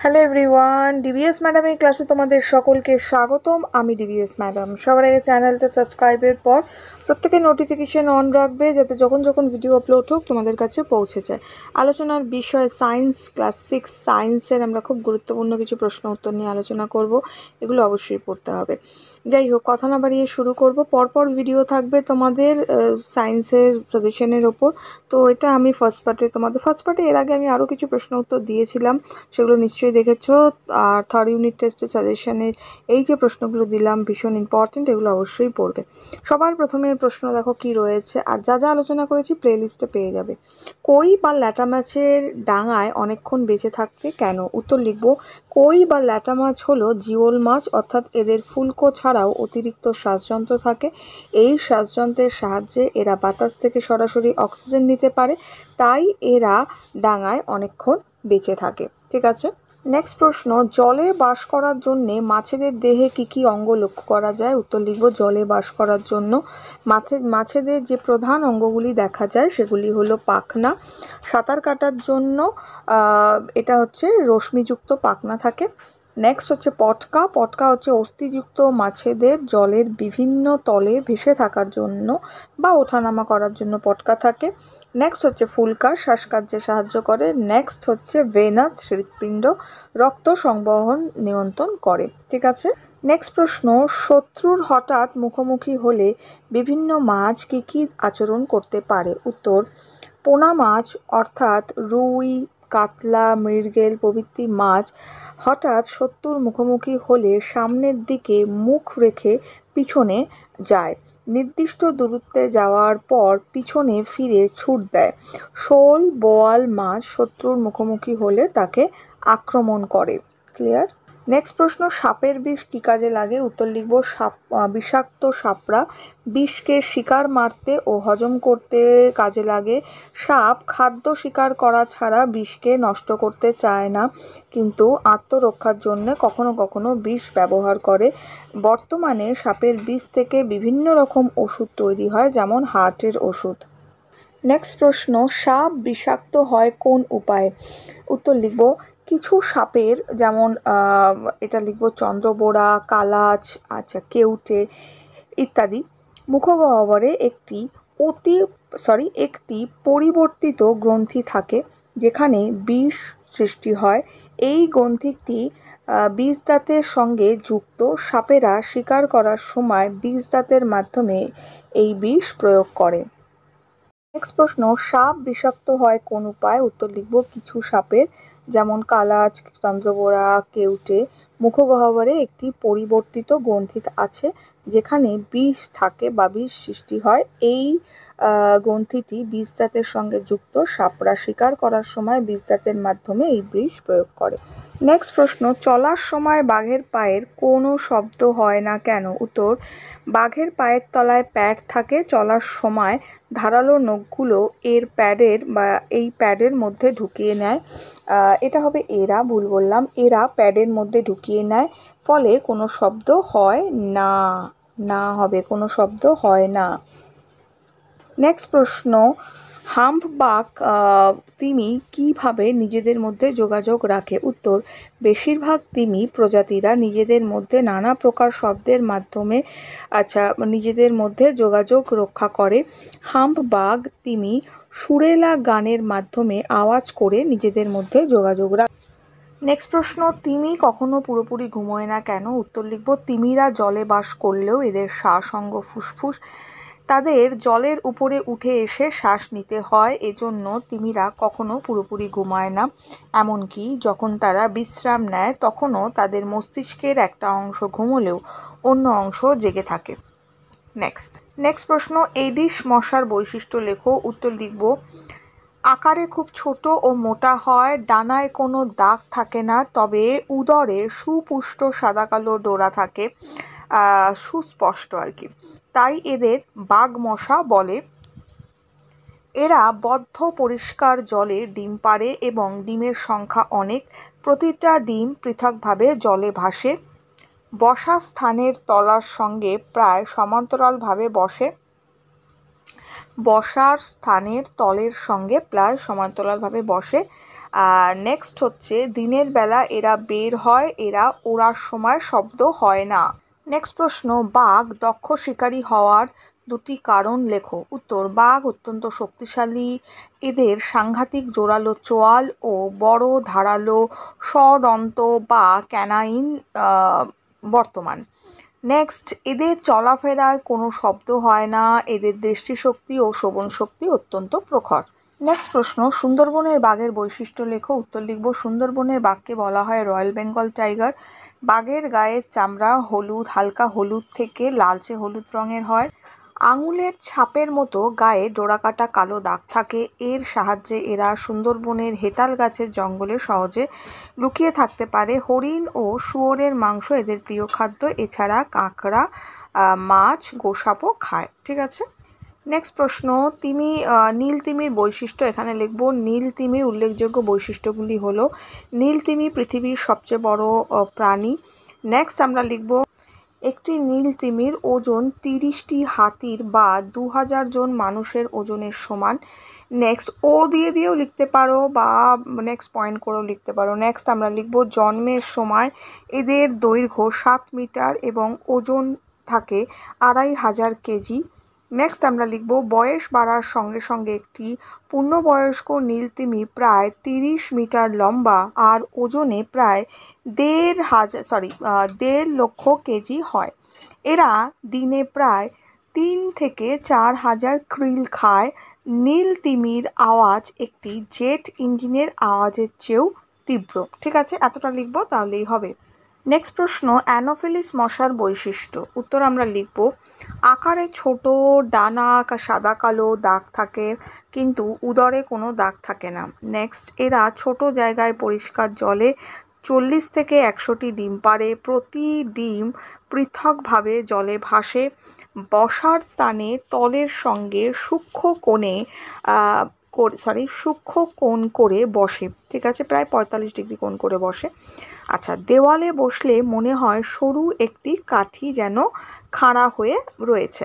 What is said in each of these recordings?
Hello everyone DBS ম্যাডামের ক্লাসে তোমাদের সকলকে স্বাগতম। আমি ডিবিএস ম্যাডাম সবার আগে চ্যানেলটা সাবস্ক্রাইবের পর প্রত্যেকে নোটিফিকেশান অন রাখবে যাতে যখন যখন ভিডিও আপলোড হোক তোমাদের কাছে পৌঁছে যায়। আলোচনার বিষয় সায়েন্স ক্লাস সিক্স সায়েন্সের আমরা খুব গুরুত্বপূর্ণ কিছু প্রশ্ন উত্তর নিয়ে আলোচনা করব। এগুলো অবশ্যই পড়তে হবে। যাই হোক, কথা না বাড়িয়ে শুরু করব। পরপর ভিডিও থাকবে তোমাদের সায়েন্সের সাজেশনের ওপর। তো এটা আমি ফার্স্ট পার্টে তোমাদের ফার্স্ট পার্টে এর আগে আমি আরও কিছু প্রশ্ন উত্তর দিয়েছিলাম, সেগুলো নিশ্চয়ই দেখেছ। আর থার্ড ইউনিট টেস্টের সাজেশনের এই যে প্রশ্নগুলো দিলাম, ভীষণ ইম্পর্টেন্ট এগুলো অবশ্যই পড়বে। সবার প্রথমে প্রশ্ন দেখো কি রয়েছে, আর যা যা আলোচনা করেছি প্লে লিস্টে পেয়ে যাবে। কই বা ল্যাটা মাছের ডাঙায় অনেকক্ষণ বেঁচে থাকতে কেন? উত্তর লিখব, কই বা ল্যাটা মাছ হলো জিওল মাছ, অর্থাৎ এদের ফুলকো ছাড়াও অতিরিক্ত শ্বাসযন্ত্র থাকে। এই শ্বাসযন্ত্রের সাহায্যে এরা বাতাস থেকে সরাসরি অক্সিজেন নিতে পারে, তাই এরা ডাঙায় অনেকক্ষণ বেঁচে থাকে। ঠিক আছে? নেক্সট প্রশ্ন, জলে বাস করার জন্যে মাছেদের দেহে কি কি অঙ্গ লক্ষ্য করা যায়? উত্তর লিখব, জলে বাস করার জন্য মাছে, মাছেদের যে প্রধান অঙ্গগুলি দেখা যায় সেগুলি হলো পাখনা। সাঁতার কাটার জন্য এটা হচ্ছে রশ্মিযুক্ত পাখনা থাকে। নেক্সট হচ্ছে পটকা। পটকা হচ্ছে অস্থিযুক্ত মাছেদের জলের বিভিন্ন তলে ভেসে থাকার জন্য বা ওঠানামা করার জন্য পটকা থাকে। নেক্সট হচ্ছে ফুলকা শ্বাসকার্যে সাহায্য করে। নেক্সট হচ্ছে ভেনাস হৃৎপিণ্ড, রক্ত সংবহন নিয়ন্ত্রণ করে। ঠিক আছে? নেক্সট প্রশ্ন, শত্রুর হঠাৎ মুখোমুখি হলে বিভিন্ন মাছ কী কী আচরণ করতে পারে? উত্তর, পোনা মাছ, অর্থাৎ রুই, কাতলা, মৃগেল প্রভৃতি মাছ হঠাৎ শত্রুর মুখোমুখি হলে সামনের দিকে মুখ রেখে পিছনে যায়। নির্দিষ্ট দূরত্বে যাওয়ার পর পিছনে ফিরে ছুট দেয়। শোল, বোয়াল মাছ শত্রুর মুখোমুখি হলে তাকে আক্রমণ করে। ক্লিয়ার? নেক্সট প্রশ্ন, সাপের বিষ কী কাজে লাগে? উত্তর লিখব, সাপ বিষাক্ত সাপরা বিষকে শিকার মারতে ও হজম করতে কাজে লাগে। সাপ খাদ্য শিকার করা ছাড়া বিষকে নষ্ট করতে চায় না, কিন্তু আত্মরক্ষার জন্য কখনো কখনো বিষ ব্যবহার করে। বর্তমানে সাপের বিষ থেকে বিভিন্ন রকম ওষুধ তৈরি হয়, যেমন হার্টের ওষুধ। নেক্সট প্রশ্ন, সাপ বিষাক্ত হয় কোন উপায়ে? উত্তর লিখব কিছু সাপের, যেমন এটা লিখব চন্দ্রবোড়া কালাচ আচ্ছা কেউটে ইত্যাদি, মুখগহ্বরে একটি অতি সরি একটি পরিবর্তিত গ্রন্থি থাকে, যেখানে বিষ সৃষ্টি হয়। এই গ্রন্থিটি বিষ দাঁতের সঙ্গে যুক্ত। সাপেরা শিকার করার সময় বিষ দাঁতের মাধ্যমে এই বিষ প্রয়োগ করে। নেক্সট প্রশ্ন, সাপ বিষাক্ত হয় কোন উপায়? উত্তর লিখব, কিছু সাপের, যেমন কালাজ চন্দ্রবোড়া কেউটে, মুখগহ্বরে একটি পরিবর্তিত গ্রন্থি আছে, যেখানে বিষ থাকে বা বিষ সৃষ্টি হয়। এই গ্রন্থিটি বীজদাঁতের সঙ্গে যুক্ত। সাপরা শিকার করার সময় বীজদাঁতের মাধ্যমে এই বিষ প্রয়োগ করে। নেক্সট প্রশ্ন, চলার সময় বাঘের পায়ের কোনো শব্দ হয় না কেন? উত্তর, বাঘের পায়ের তলায় প্যাড থাকে, চলার সময় ধারালো নখগুলো এর প্যাডের বা এই প্যাডের মধ্যে ঢুকিয়ে নেয়। এটা হবে এরা, ভুল বললাম। এরা প্যাডের মধ্যে ঢুকিয়ে নেয়, ফলে কোনো শব্দ হয় না না হবে, কোনো শব্দ হয় না। নেক্সট প্রশ্ন হাম্পবাক তিমি কীভাবে নিজেদের মধ্যে যোগাযোগ রাখে? উত্তর, বেশিরভাগ তিমি প্রজাতিরা নিজেদের মধ্যে নানা প্রকার শব্দের মাধ্যমে আচ্ছা নিজেদের মধ্যে যোগাযোগ রক্ষা করে। হাম্পবাগ তিমি সুরেলা গানের মাধ্যমে আওয়াজ করে নিজেদের মধ্যে যোগাযোগ রাখে নেক্সট প্রশ্ন, তিমি কখনো পুরোপুরি ঘুমোয় না কেন? উত্তর লিখব, তিমিরা জলে বাস করলেও এদের শ্বাসঙ্গ ফুসফুস তাদের জলের উপরে উঠে এসে শ্বাস নিতে হয়, এজন্য তিমিরা কখনো পুরোপুরি ঘুমায় না। এমনকি যখন তারা বিশ্রাম নেয়, তখনও তাদের মস্তিষ্কের একটা অংশ ঘুমোলেও অন্য অংশ জেগে থাকে। নেক্সট নেক্সট প্রশ্ন এডিস মশার বৈশিষ্ট্য লেখো, উত্তর লিখব। আকারে খুব ছোট ও মোটা হয়, ডানায় কোনো দাগ থাকে না, তবে উদরে সুপুষ্ট সাদা কালো ডোরা থাকে। সুস্পষ্ট আর কি। তাই এদের বাঘ মশা বলে। এরা বদ্ধ পরিষ্কার জলে ডিম পাড়ে এবং ডিমের সংখ্যা অনেক। প্রতিটা ডিম পৃথকভাবে জলে ভাসে। বসা স্থানের তলার সঙ্গে প্রায় সমান্তরালভাবে বসে। বসার স্থানের তলের সঙ্গে প্রায় সমান্তরালভাবে বসে। নেক্সট হচ্ছে, দিনের বেলা এরা বের হয়, এরা ওড়ার সময় শব্দ হয় না। নেক্সট প্রশ্ন, বাঘ দক্ষ শিকারী হওয়ার দুটি কারণ লেখো। উত্তর, বাঘ অত্যন্ত শক্তিশালী, এদের সাংঘাতিক জোরালো চোয়াল ও বড় ধারালো সদন্ত বা ক্যানাইন বর্তমান। নেক্সট এদের চলাফেরায় কোনো শব্দ হয় না, এদের দৃষ্টিশক্তি ও শ্রবণ শক্তি অত্যন্ত প্রখর। নেক্সট প্রশ্ন, সুন্দরবনের বাঘের বৈশিষ্ট্য লেখো। উত্তর লিখব, সুন্দরবনের বাঘকে বলা হয় রয়্যাল বেঙ্গল টাইগার। বাঘের গায়ের চামড়া হলুদ, হালকা হলুদ থেকে লালচে হলুদ রঙের হয়। আঙুলের ছাপের মতো গায়ে ডোরাকাটা কালো দাগ থাকে। এর সাহায্যে এরা সুন্দরবনের হেতাল গাছের জঙ্গলে সহজে লুকিয়ে থাকতে পারে। হরিণ ও শুয়োরের মাংস এদের প্রিয় খাদ্য। এছাড়া কাঁকড়া মাছ, গোসাপও খায়। ঠিক আছে? নেক্সট প্রশ্ন, তিমি নীল তিমির বৈশিষ্ট্য এখানে লিখব। নীল তিমির উল্লেখযোগ্য বৈশিষ্ট্যগুলি হলো, নীল তিমি পৃথিবীর সবচেয়ে বড় প্রাণী। নেক্সট আমরা লিখব, একটি নীল তিমির ওজন তিরিশটি হাতির বা দু হাজার জন মানুষের ওজনের সমান। নেক্সট ও দিয়ে দিয়েও লিখতে পারো বা নেক্সট পয়েন্ট করেও লিখতে পারো। নেক্সট আমরা লিখব, জন্মের সময় এদের দৈর্ঘ্য সাত মিটার এবং ওজন থাকে আড়াই হাজার কেজি। নেক্সট আমরা লিখব, বয়স বাড়ার সঙ্গে সঙ্গে একটি পূর্ণবয়স্ক নীলতিমি প্রায় তিরিশ মিটার লম্বা আর ওজনে প্রায় দেড় হাজার সরি দেড় লক্ষ কেজি হয়। এরা দিনে প্রায় তিন থেকে চার হাজার ক্রিল খায়। নীল তিমির আওয়াজ একটি জেট ইঞ্জিনের আওয়াজের চেয়েও তীব্র। ঠিক আছে, এতটা লিখব, তাহলেই হবে। নেক্সট প্রশ্ন অ্যানোফিলিস মশার বৈশিষ্ট্য। উত্তর আমরা লিখব, আকারে ছোট, ডানা সাদা, কালো দাগ থাকে, কিন্তু উদরে কোনো দাগ থাকে না। নেক্সট এরা ছোট জায়গায় পরিষ্কার জলে চল্লিশ থেকে একশোটি ডিম পারে প্রতি ডিম পৃথকভাবে জলে ভাসে, বসার স্থানে তলের সঙ্গে সূক্ষ্ম কোণে সরি সূক্ষ্ম কোণ করে বসে। ঠিক আছে? প্রায় পঁয়তাল্লিশ ডিগ্রি কোণ করে বসে। আচ্ছা দেওয়ালে বসলে মনে হয় সরু একটি কাঠি যেন খাড়া হয়ে রয়েছে।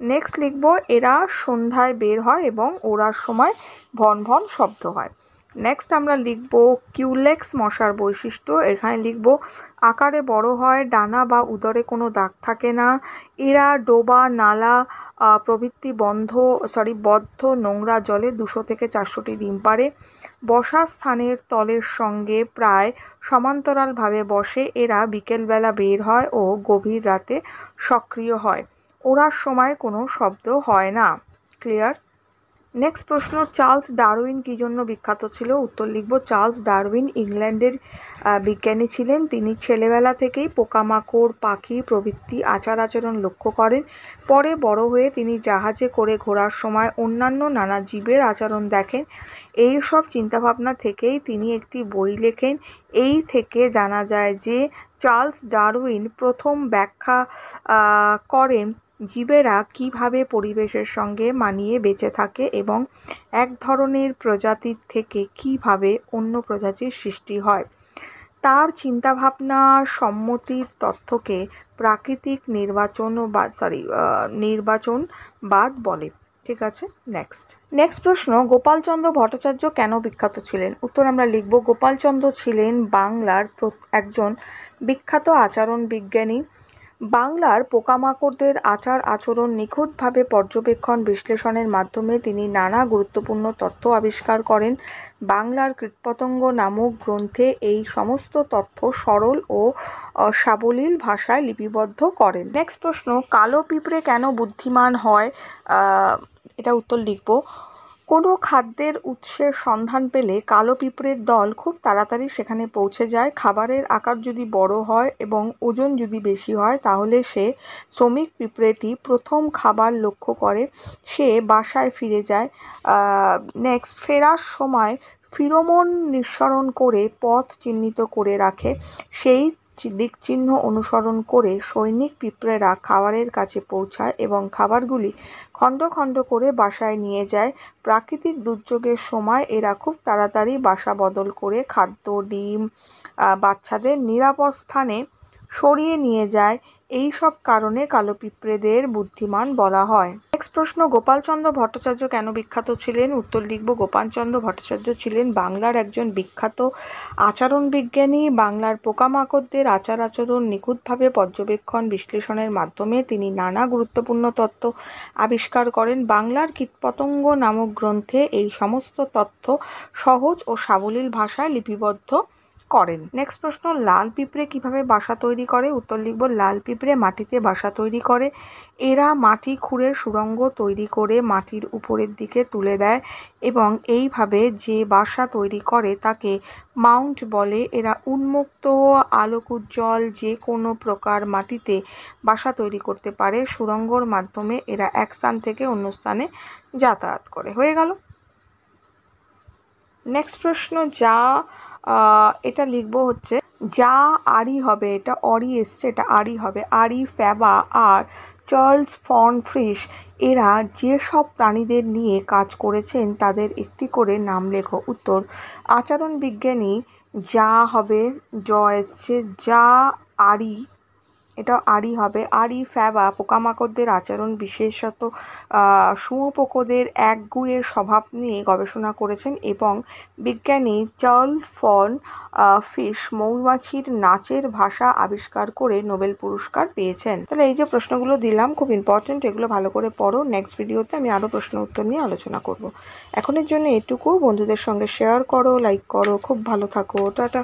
নেক্সট লিখব, এরা সন্ধ্যায় বের হয় এবং ওড়ার সময় ভন ভন শব্দ হয়। নেক্সট আমরা লিখব কিউলেক্স মশার বৈশিষ্ট্য। এখানে লিখব, আকারে বড় হয়, ডানা বা উদরে কোনো দাগ থাকে না। এরা ডোবা, নালা প্রভৃতি বন্ধ সরি বদ্ধ নোংরা জলে দুশো থেকে চারশোটি ডিম পারে বসার স্থানের তলের সঙ্গে প্রায় সমান্তরালভাবে বসে। এরা বিকেলবেলা বের হয় ও গভীর রাতে সক্রিয় হয়। ওড়ার সময় কোনো শব্দ হয় না। ক্লিয়ার নেক্সট প্রশ্ন, চার্লস ডারউইন কী জন্য বিখ্যাত ছিল? উত্তর লিখব, চার্লস ডারউইন ইংল্যান্ডের বিজ্ঞানী ছিলেন। তিনি ছেলেবেলা থেকেই পোকামাকড়, পাখি প্রভৃতি আচার আচরণ লক্ষ্য করেন। পরে বড় হয়ে তিনি জাহাজে করে ঘোরার সময় অন্যান্য নানা জীবের আচরণ দেখেন। এই সব চিন্তাভাবনা থেকেই তিনি একটি বই লেখেন। এই থেকে জানা যায় যে, চার্লস ডারউইন প্রথম ব্যাখ্যা করেন জীবেরা কীভাবে পরিবেশের সঙ্গে মানিয়ে বেঁচে থাকে এবং এক ধরনের প্রজাতির থেকে কীভাবে অন্য প্রজাতির সৃষ্টি হয়? তার চিন্তাভাবনা, সম্মতির তথ্যকে প্রাকৃতিক নির্বাচন বা সরি নির্বাচনবাদ বলে। ঠিক আছে নেক্সট নেক্সট প্রশ্ন, গোপালচন্দ্র ভট্টাচার্য কেন বিখ্যাত ছিলেন? উত্তর আমরা লিখব, গোপালচন্দ্র ছিলেন বাংলার একজন বিখ্যাত আচরণ বিজ্ঞানী বাংলার পোকামাকড়দের আচার আচরণ নিখুঁতভাবে পর্যবেক্ষণ বিশ্লেষণের মাধ্যমে তিনি নানা গুরুত্বপূর্ণ তথ্য আবিষ্কার করেন। বাংলার কীটপতঙ্গ নামক গ্রন্থে এই সমস্ত তথ্য সরল ও সাবলীল ভাষায় লিপিবদ্ধ করেন। নেক্সট প্রশ্ন, কালো পিঁপড়ে কেন বুদ্ধিমান হয়? এটা উত্তর লিখব। কোনো খাদ্যের উৎসের সন্ধান পেলে কালো পিঁপড়ের দল খুব তাড়াতাড়ি সেখানে পৌঁছে যায়। খাবারের আকার যদি বড় হয় এবং ওজন যদি বেশি হয়, তাহলে সে শ্রমিক পিঁপড়েটি প্রথম খাবার লক্ষ্য করে। সে বাসায় ফিরে যায়। নেক্সট ফেরার সময় ফিরোমন নিঃসরণ করে পথ চিহ্নিত করে রাখে। সেই দিকচিহ্ন অনুসরণ করে সৈনিক পিঁপড়েরা খাবারের কাছে পৌঁছায় এবং খাবারগুলি খণ্ড খণ্ড করে বাসায় নিয়ে যায়। প্রাকৃতিক দুর্যোগের সময় এরা খুব তাড়াতাড়ি বাসা বদল করে খাদ্য, ডিম বাচ্চাদের নিরাপদ স্থানে সরিয়ে নিয়ে যায় এই সব কারণে কালো পিঁপড়েদের বুদ্ধিমান বলা হয়। নেক্সট প্রশ্ন, গোপালচন্দ্র ভট্টাচার্য কেন বিখ্যাত ছিলেন? উত্তর লিখব, গোপালচন্দ্র ভট্টাচার্য ছিলেন বাংলার একজন বিখ্যাত আচরণ বিজ্ঞানী বাংলার পোকামাকড়দের আচার আচরণ নিখুঁতভাবে পর্যবেক্ষণ বিশ্লেষণের মাধ্যমে তিনি নানা গুরুত্বপূর্ণ তত্ত্ব আবিষ্কার করেন। বাংলার কীটপতঙ্গ নামক গ্রন্থে এই সমস্ত তথ্য সহজ ও সাবলীল ভাষায় লিপিবদ্ধ। করেন। নেক্সট প্রশ্ন, লাল পিঁপড়ে কীভাবে বাসা তৈরি করে? উত্তর লিখব, লাল পিঁপড়ে মাটিতে বাসা তৈরি করে। এরা মাটি খুঁড়ে সুড়ঙ্গ তৈরি করে মাটির উপরের দিকে তুলে দেয় এবং এইভাবে যে বাসা তৈরি করে তাকে মাউন্ট বলে। এরা উন্মুক্ত আলোক উজ্জ্বল যে কোনো প্রকার মাটিতে বাসা তৈরি করতে পারে। সুড়ঙ্গর মাধ্যমে এরা এক স্থান থেকে অন্য স্থানে যাতায়াত করে। হয়ে গেল। নেক্সট প্রশ্ন, যা এটা লিখব হচ্ছে, যা আরি হবে, এটা অরি এসছে, এটা আরি হবে। আরি, ফ্যাবা, আর, চার্লস ফন ফ্রিশ, এরা যেসব প্রাণীদের নিয়ে কাজ করেছেন, তাদের একটি করে নাম লেখো। উত্তর আচরণ বিজ্ঞানী যা হবে, জ এসছে, যা আরি এটা আরই হবে। আরই ফ্যাবা পোকামাকড়দের আচরণ, বিশেষত শুঁয়োপোকাদের একগুঁয়ে স্বভাব নিয়ে গবেষণা করেছেন এবং বিজ্ঞানী চার্ল ফন ফিশ মৌমাছির নাচের ভাষা আবিষ্কার করে নোবেল পুরস্কার পেয়েছেন। তাহলে এই যে প্রশ্নগুলো দিলাম, খুব ইম্পর্টেন্ট এগুলো ভালো করে পড়ো। নেক্সট ভিডিওতে আমি আরও প্রশ্ন উত্তর নিয়ে আলোচনা করব। এখনের জন্য এটুকু। বন্ধুদের সঙ্গে শেয়ার করো লাইক করো। খুব ভালো থাকো। টাটা।